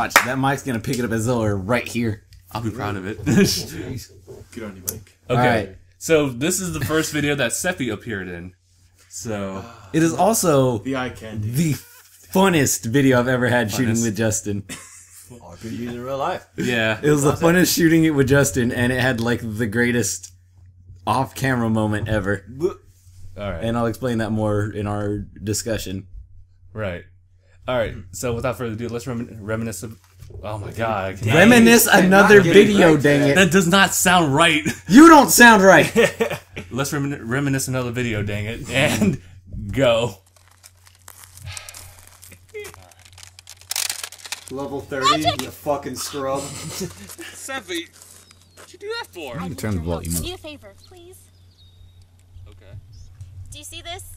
Watch, that mic's gonna pick it up as though we're right here. I'll be proud of it. Good on you, Mike. Okay. Alright. So this is the first video that Sephie appeared in. So ah. It is also The eye candy. the funnest video I've ever had shooting with Justin. Oh, RPG in real life. yeah. It was the funnest shooting it with Justin, and it had like the greatest off-camera moment ever. All right. And I'll explain that more in our discussion. right. All right. So without further ado, let's remin- reminisce. Of, oh my god. I can't- Reminisce another video, right, dang it. That does not sound right. You don't sound right. let's remin- reminisce another video. Dang it. And go. Level 30, you fucking scrub. Sephie, what'd you do that for? I'm gonna turn the volume up. Need a favor, please. Okay. Do you see this?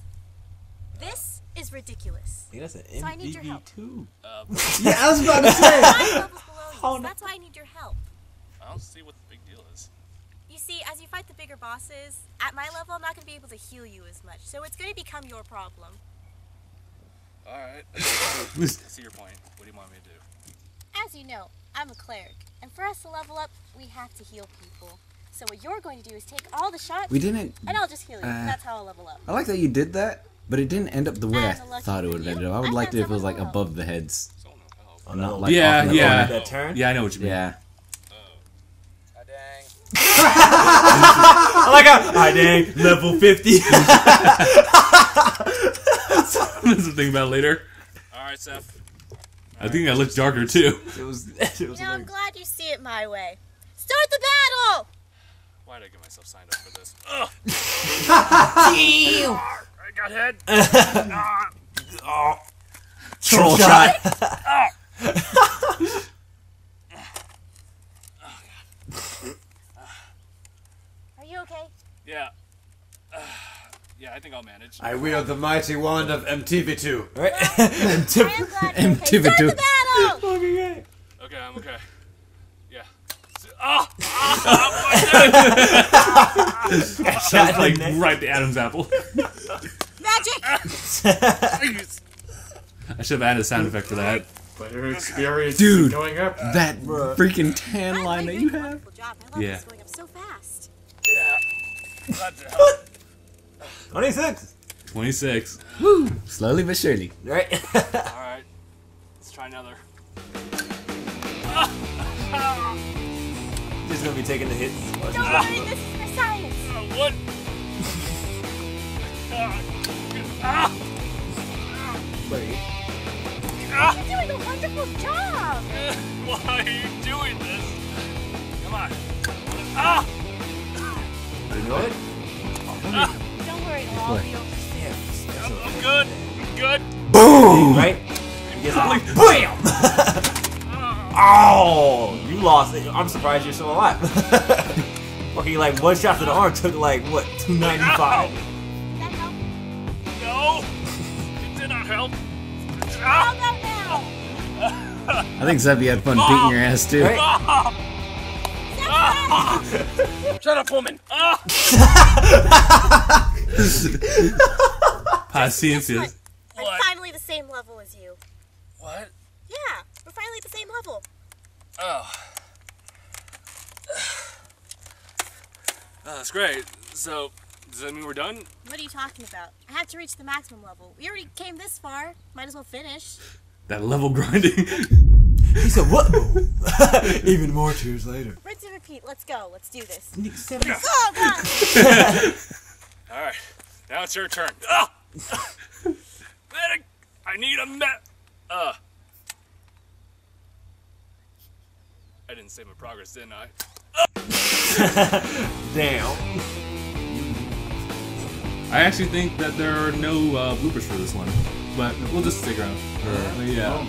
This is ridiculous. Hey, that's an So I need your help. MVV2. Uh, Yeah, I was about to say. Five levels below you. Oh, so that's why I need your help. I don't see what the big deal is. You see, as you fight the bigger bosses, at my level, I'm not going to be able to heal you as much. So it's going to become your problem. All right. I see your point. What do you want me to do? As you know, I'm a cleric. And for us to level up, we have to heal people. So what you're going to do is take all the shots, We didn't. and I'll just heal you. Uh, that's how I'll level up. I like that you did that, but it didn't end up the way I As thought it would have ended up. I would I like found it if it was like above the heads, So no. Oh, not like Yeah, off in the yeah. That turn? Yeah, I know what you mean. Yeah. Oh. I like how. Hi, dang. Level 50. That's the thing about later. All right, Seth. I think that looks darker too. it was. It was Now I'm glad you see it my way. Start the battle! Why did I get myself signed up for this? Ugh. I got head. oh. Uh, Troll uh, shot. Are you okay? Yeah. yeah, I think I'll manage. I wield the mighty wand of MTV2. Right? I am glad you're okay. Start the battle! Okay, I'm okay. Yeah. Ah! Ah! Ah! ah! Shot like like right the Adam's apple. Magic! I should have added a sound effect for that. Player experience Dude. is going up. That Bruh. freaking tan I'm line that you have. wonderful job. My level Yeah. is going up so fast. 26. 26. Slowly but surely. Right? Alright. Let's try another. Just gonna be taking the hits. Don't worry, this is for science. Uh, what? Ah! Wait. You're doing a wonderful job. Why are you doing this? Come on. Ah! It? Don't worry, it'll be. I'm, I'm good. Good. Boom! Right? BAM! oh! You lost it. I'm surprised you're still alive. Fucking like one shot to the arm took like what, 295? Ah! about now? I think Sephie had fun beating your ass too. Right? Shut up, woman. Paciencia. I'm What? finally the same level as you. What? Yeah, we're finally at the same level. Oh. Oh, that's great. So, does that mean we're done? What are you talking about? I have to reach the maximum level. We already came this far. Might as well finish. That level grinding. He said, what? Even more tears later. Rinse and repeat. Let's go. Let's do this. Nick, seven- Oh, God. All right, now it's your turn. Ah! Medic, I need a met. Uh. I didn't save my progress, didn't I? Damn. I actually think that there are no uh, bloopers for this one, but we'll just stick around. For, yeah.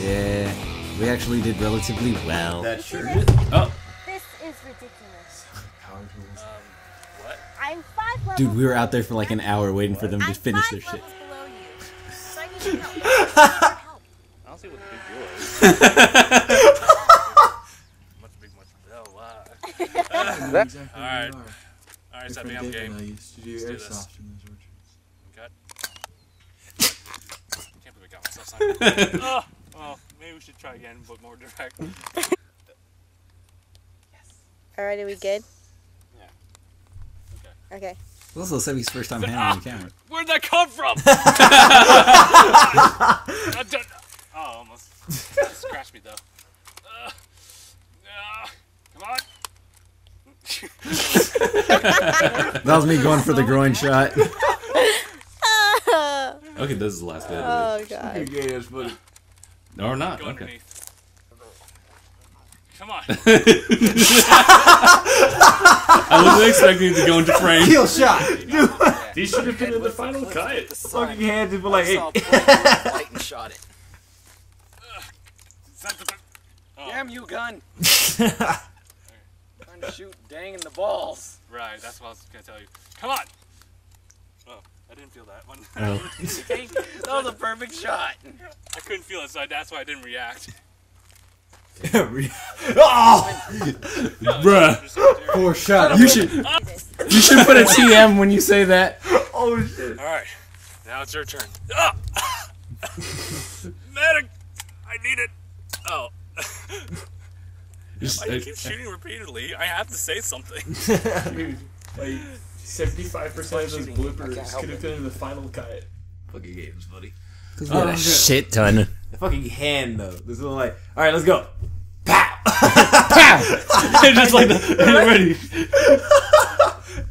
Yeah. We actually did relatively well. That sure this, Oh. this is ridiculous. What? I'm five levels. Dude, we were out there for like an hour waiting for them to I'm finish five their shit. below you. So I need help. I need your help. I don't see what the big deal is. much big, much. Oh wow. Exactly All right. where you are. All right, Your Sephie, friend I'm game. I used to do Let's do this. in those orchards. Cut. Can't believe I got myself signed. oh, well, maybe we should try again, but more direct. Yes. Alright, are we good? Yeah. Okay. It's also Sephie's first time handling the camera. Where'd that come from? Oh, almost. Scratch me though. Uh, uh, come on. That was me going for the groin shot. Okay, this is the last bit. Oh god. Yeah, that's funny. or not. Go Okay. underneath. Come on. I wasn't expecting it to go into frame. Kill shot. These should have been in the final cut. Fucking hands just were like, hey. light and shot it. Is that the- Damn you, gun! Trying to shoot dang in the balls. right, that's what I was gonna tell you. Come on. Oh, I didn't feel that one. Okay? That was a perfect shot. I couldn't feel it, so I, that's why I didn't react. oh! Bruh. Poor shot. You should you should put a TM when you say that. Oh shit. All right, now it's your turn. Ah! Medic, I need it. Oh, Just, I uh, keep shooting repeatedly. I have to say something. Dude, like 75% of those bloopers could have been in the final cut. Fucking game's funny. Got a shit ton. The fucking hand though. This is like, all right, let's go. Pow! Pow! just like the, ready.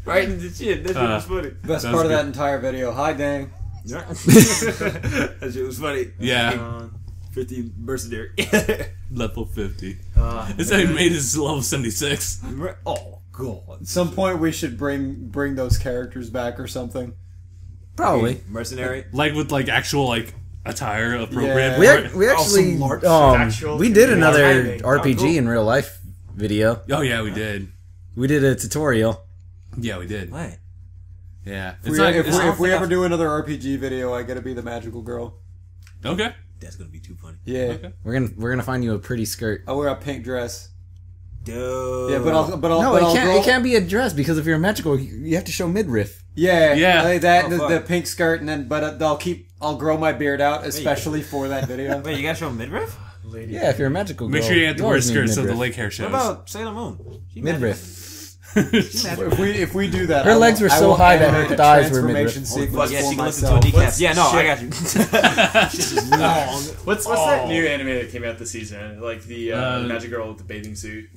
right in the chin. That shit Uh, was funny. Best Sounds part of good. that entire video. Hi, dang. that shit was funny. Yeah, 50 mercenary. level 50. Uh, This guy made his level 76. oh god. At some point, we should bring bring those characters back or something. Probably. Mercenary. Like with like actual like attire appropriate. Yeah. We, ac- we actually some large um, we did another driving. RPG cool. in real life video. Oh yeah, we did. We did a tutorial. Yeah, we did. What? Yeah. If It's we, not, if it's we, if we ever do another RPG video, I gotta be the magical girl. okay. That's gonna be too funny. Yeah. Okay. We're gonna we're gonna find you a pretty skirt. I'll wear a pink dress. Dude. Yeah, but I'll but I'll No, but it I'll can't. go, It can't be a dress because if you're a magical, you you have to show midriff. Yeah, Yeah. like that Oh, the, the pink skirt, and then but uh, I'll keep I'll grow my beard out, especially for that video. Wait, you gotta show midriff? Lady. Yeah, if you're a magical girl. Make sure you have to wear always need skirts so the midriff. lake hair shows. What about Sailor Moon? She midriff. If we if we do that, Her I will- legs were I so will high that her thighs were transformation midriff. sequence yeah, she can listen to a myself. decaf. What's Yeah, no, I got you. Shit is long. What's what's that new anime that came out this season? Like the uh, Uh, magic girl with the bathing suit.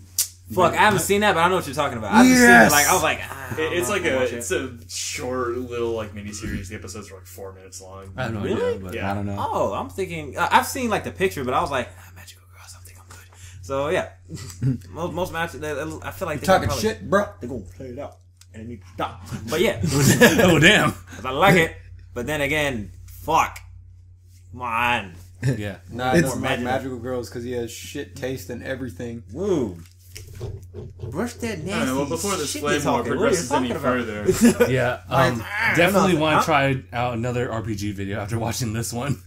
Fuck, I haven't seen that, but I don't know what you're talking about. I've just seen Yes! it. Like I was like, ah, I It, it's know like a it. it's a short little like mini series. The episodes are like four minutes long. I have no Really? idea. But Yeah. I don't know. Oh, I'm thinking. Uh, I've seen like the picture, but I was like, ah, magical girls. I think I'm good. So yeah, most most matches. They, I feel like they Talking probably, shit, bro. They're gonna play it out and it needs to stop. But yeah, oh damn, I like it. But then again, fuck. Come on. Yeah. Nah, It's- it's like Magical. magical girls because he has shit taste and everything. Woo. Brush that nasty. I well, before this shit flame you're war talking. What are you progresses any talking about? further, Yeah. Um, definitely want to try out another RPG video after watching this one.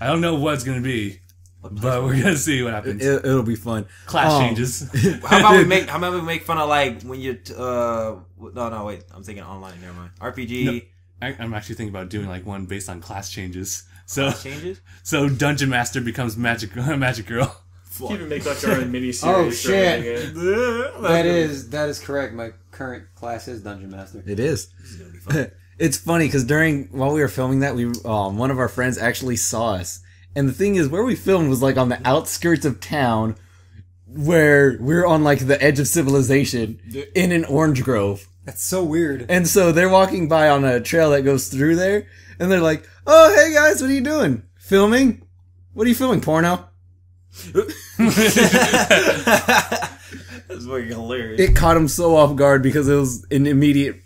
I don't know what it's gonna be, but we're gonna see what happens. It, it'll be fun. Class Um, changes. How about we make? How about we make fun of like when you? t- Uh, no, no, wait. I'm thinking online. Never mind. RPG I, I'm actually thinking about doing like one based on class changes. So, changes. so Dungeon Master becomes Magic Magic Girl. you even make like our own mini series. Oh, shit. That That is that is correct. My current class is dungeon master. It is. it's funny because during while we were filming that, we um, one of our friends actually saw us, and the thing is, where we filmed was like on the outskirts of town, where we're on like the edge of civilization in an orange grove, That's so weird. and so they're walking by on a trail that goes through there, and they're like, "Oh, hey guys, what are you doing? Filming? What are you filming? Porno?" That's fucking hilarious. It caught him so off guard because it was an immediate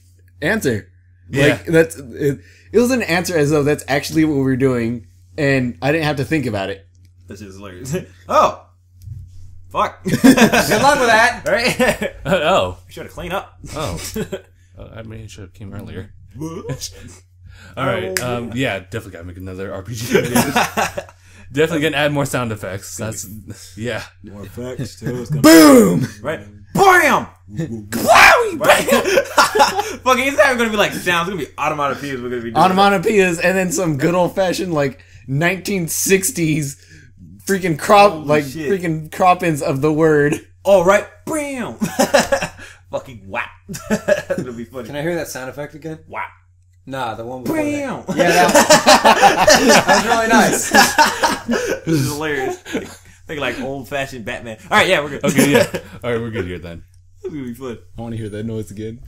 answer. Yeah. Like that's it, it was an answer as though that's actually what we were doing, and I didn't have to think about it. That shit is hilarious. oh, fuck. Good luck with that. Right? oh, Be should have cleaned up. oh. Uh, I mean, it should have came earlier. All right. Um, yeah, definitely gotta make another RPG video. definitely gonna add more sound effects. That's yeah. More effects too. It's gonna Boom! right. Bam! Right? Fucking, it's not gonna be like sounds. It's gonna be onomatopoeias. We're gonna be doing. Onomatopoeias, and then some good old fashioned like 1960s freaking crop, Holy like shit. freaking croppings of the word. All right, bam. Fucking whap. That'll be funny. Can I hear that sound effect again? Whap. Nah, the one before that. Yeah, that, that was really nice. This is hilarious. Think like old fashioned Batman. All right, yeah, we're good. Okay, yeah. All right, we're good here then. This is gonna be fun. I want to hear that noise again.